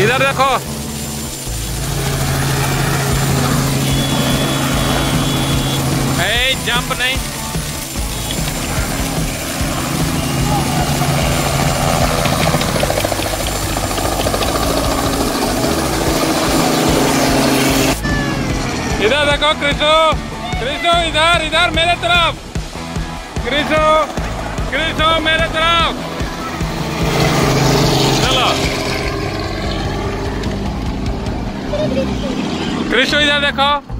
इधर देखो। जंप नहीं। इधर देखो क्रिशो क्रिशो इधर इधर मेरे तरफ़। क्रिशो क्रिशो मेरे तरफ़। क्रिशो इधर देखो।